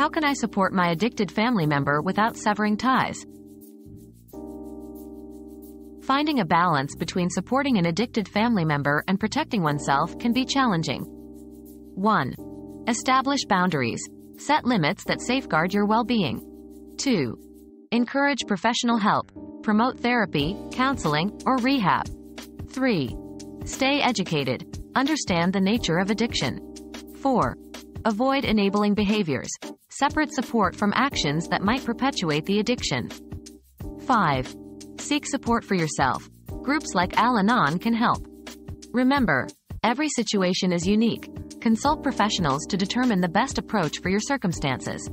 How can I support my addicted family member without severing ties? Finding a balance between supporting an addicted family member and protecting oneself can be challenging. 1. Establish boundaries. Set limits that safeguard your well-being. 2. Encourage professional help. Promote therapy, counseling, or rehab. 3. Stay educated. Understand the nature of addiction. 4. Avoid enabling behaviors. Separate support from actions that might perpetuate the addiction. 5. Seek support for yourself. Groups like Al Anon can help. Remember, every situation is unique. Consult professionals to determine the best approach for your circumstances.